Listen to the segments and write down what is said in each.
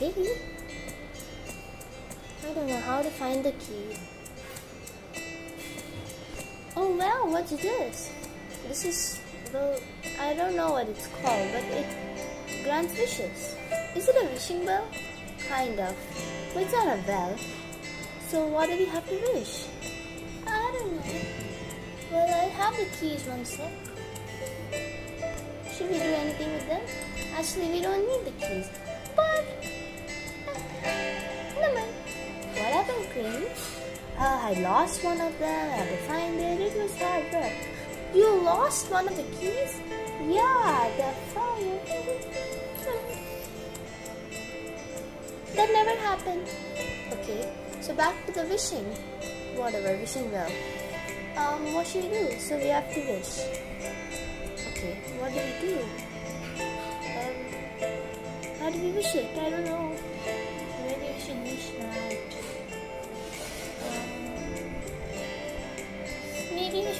Okay. I don't know how to find the key. Oh well, what's this? This is the... I don't know what it's called, but it grants wishes. Is it a wishing bell? Kind of. But it's not a bell. So what do we have to wish? I don't know. Well, I have the keys, one sec. Should we do anything with them? Actually, we don't need the keys. Cream? Uh, I lost one of them. I had to find it. It was hard work. You lost one of the keys? Yeah, the fire. that never happened. Okay, so back to the wishing. Whatever, wishing well. Um, what should we do? So we have to wish. Okay, what do we do? Um, how do we wish it? I don't know. Maybe we should wish that.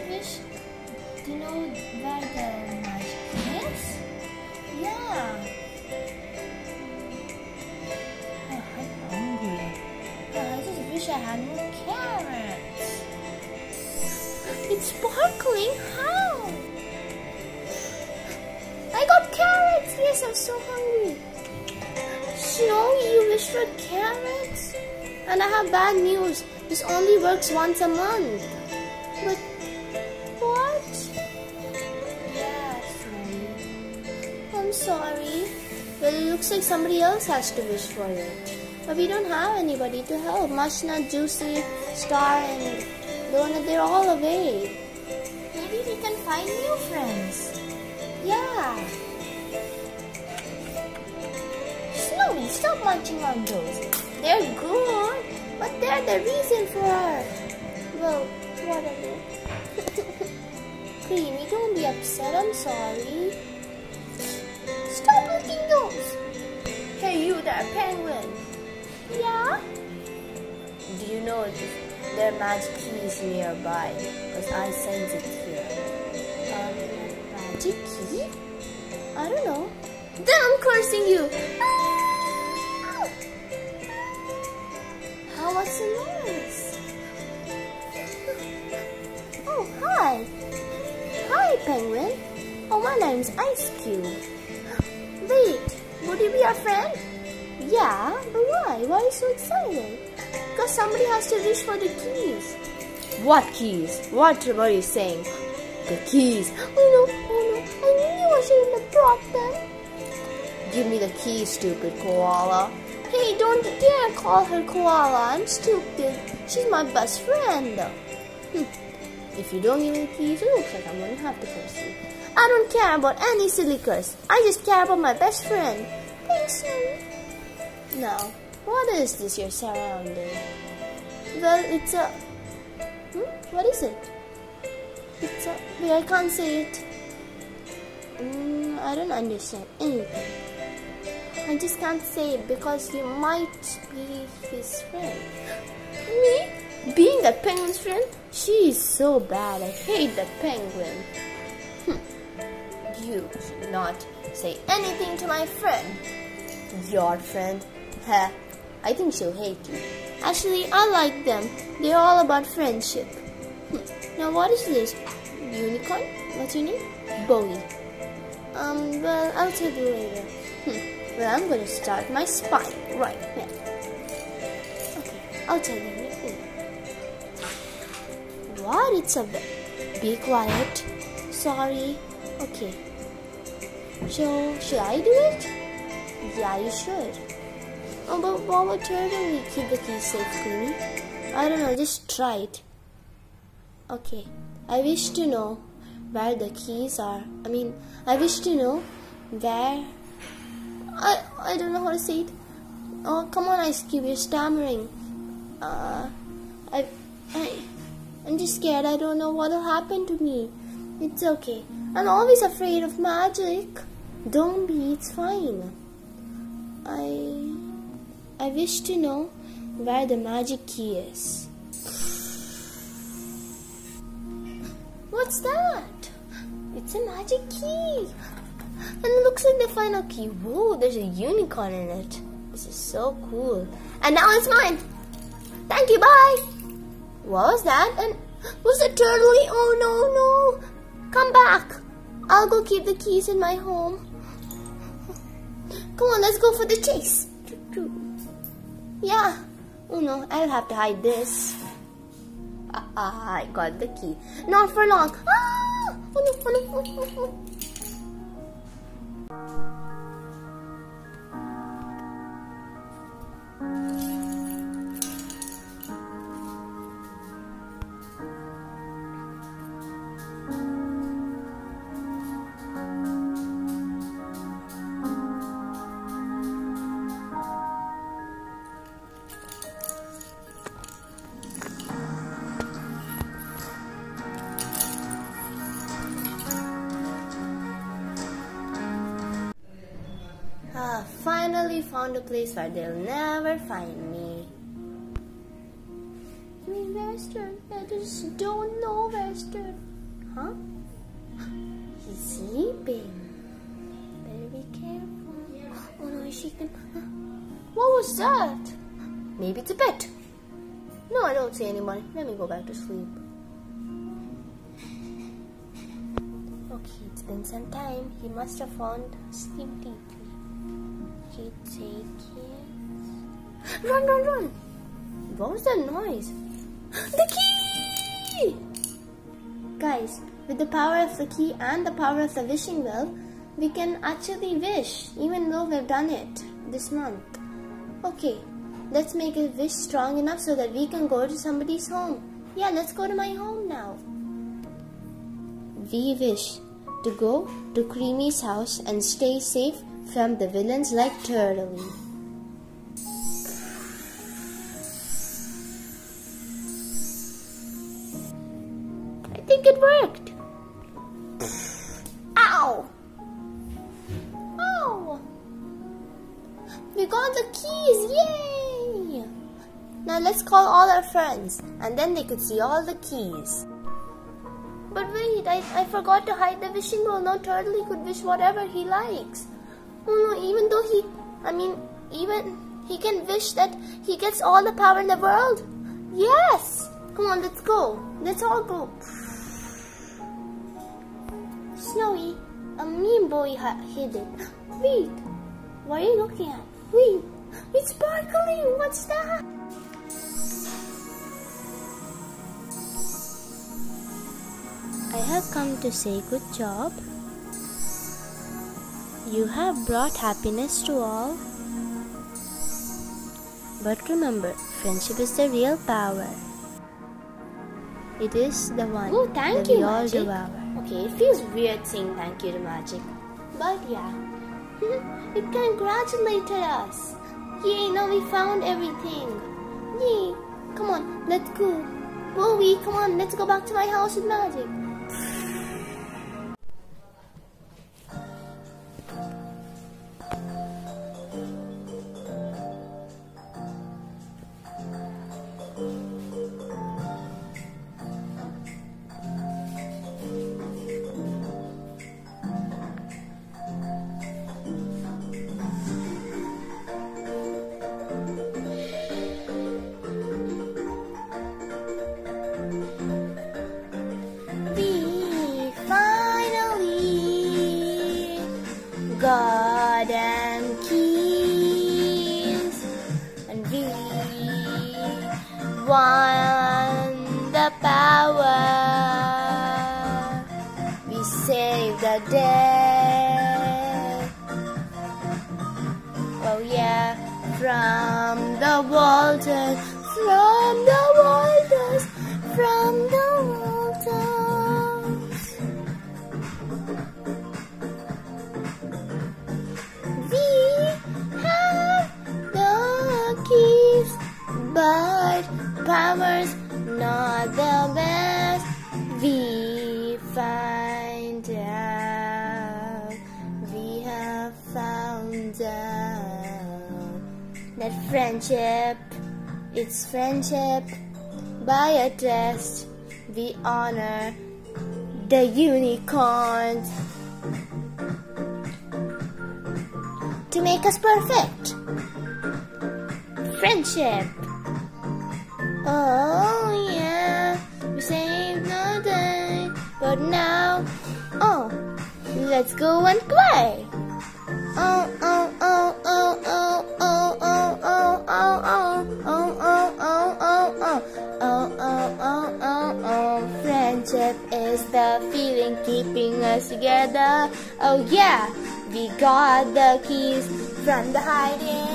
Wish. Do you know where the magic is? Yeah. Oh, I'm hungry. Oh, I just wish I had more carrots. It's sparkling. How? I got carrots. Yes, I'm so hungry. Snowy, you wish for carrots? And I have bad news. This only works once a month. But I'm sorry. Well, it looks like somebody else has to wish for it. But we don't have anybody to help. Mushna, Juicy, Star, and Donut, they're all away. Maybe we can find new friends. Yeah. Snowy, stop munching on those. They're good, but they're the reason for our... Well, whatever. Creamy, don't be upset. I'm sorry. Those. Hey, you there, penguin. Yeah? Do you know if there are magic keys nearby? Because I sense it here. Um, magic key? I don't know. Then I'm cursing you. Ah! How was the noise? Oh, hi. Hi, penguin. Oh, my name's Ice Cube. Would you be our friend? Yeah, but why? Why are you so excited? Because somebody has to reach for the keys. What keys? What were you saying? The keys. Oh no, oh no, I knew I shouldn't have brought them. Give me the keys, stupid koala. Hey, don't dare call her koala. I'm stupid. She's my best friend. Hm. If you don't give me the keys, it looks like I'm going to have to curse you. I don't care about any silly curse. I just care about my best friend. Thanks, Now, what is this you're surrounding? Well, it's a... Hmm? What is it? It's a... Wait, I can't see it. Mm, I don't understand anything. I just can't say it because you might be his friend. Me? Being the penguin's friend? She is so bad. I hate the penguin. Hm. You should not say anything to my friend. Your friend? Heh. I think she'll hate you. Actually, I like them. They're all about friendship. Hm. Now, what is this? Unicorn? What's your name? Bowie. Um, well, I'll tell you later. Hm. Well, I'm to start my spy right now. Okay, I'll tell you later. Hmm. What? It's a Be quiet. Sorry. Okay. So, should I do it? Yeah, you should. Oh, but would turtle we keep the keys safe, Queenie? I don't know, just try it. Okay. I wish to know where the keys are. I mean, I wish to know where... I, I don't know how to say it. Oh, come on, Ice Cube, you're stammering. Uh, I, I, I'm just scared. I don't know what'll happen to me. It's okay. I'm always afraid of magic. Don't be, it's fine. I I wish to know where the magic key is. What's that? It's a magic key. And it looks like the final key. Whoa, there's a unicorn in it. This is so cool. And now it's mine. Thank you, bye. What was that? And was it Turtly? Oh no, no. Come back. I'll go keep the keys in my home. Come on, let's go for the chase. Yeah. Oh no, I'll have to hide this. Ah, ah I got the key. Not for long. Ah! Oh no, oh no, oh no, oh no. Finally found a place where they'll never find me. I mean, Western, I just don't know Western. Huh? He's sleeping. Better be careful. Oh no, she can. What was that? Maybe it's a pet. No, I don't see anybody. Let me go back to sleep. Okay, it's been some time. He must have found sleep deeply. Okay, take it. Run, run, run! What was that noise? The key! Guys, with the power of the key and the power of the wishing well, we can actually wish, even though we've done it this month. Okay, let's make a wish strong enough so that we can go to somebody's home. Yeah, let's go to my home now. We wish to go to Creamy's house and stay safe from the villains like Turtly. I think it worked. Ow! Ow! We got the keys! Yay! Now let's call all our friends and then they could see all the keys. But wait, I, I forgot to hide the wishing well. Now Turtly could wish whatever he likes. Even though he, I mean, even he can wish that he gets all the power in the world. Yes! Come on, let's go. Let's all go. Snowy, a mean boy hid it. Wait, what are you looking at? Wait, it's sparkling. What's that? I have come to say good job. You have brought happiness to all. But remember, friendship is the real power. It is the one Oh, thank that you, we all Magic. devour. Okay, it feels weird saying thank you to Magic. But yeah, it congratulated us. Yay, now we found everything. Yay, come on, let's go. Bowie, come on, let's go back to my house with magic. Won the power. We saved the day. Oh yeah, from the Walters, That friendship, it's friendship. By a test, we honor the unicorns to make us perfect. Friendship. Oh yeah, we saved the day, but now, oh, let's go and play. Oh oh oh oh keeping us together. Oh yeah, we got the keys from the hiding,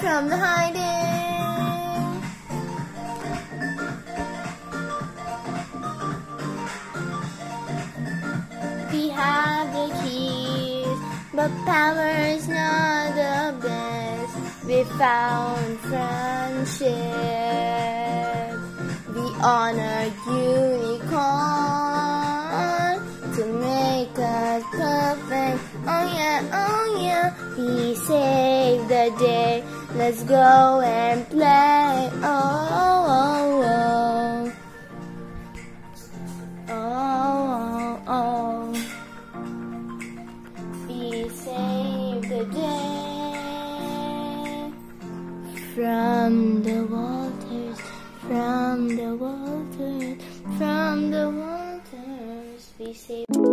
from the hiding. We have the keys, but power's not the best. We found friendship. We honor unicorn We saved the day. Let's go and play. Oh, oh, oh. Oh, oh. We saved the day from the waters, from the waters, from the waters. We saved.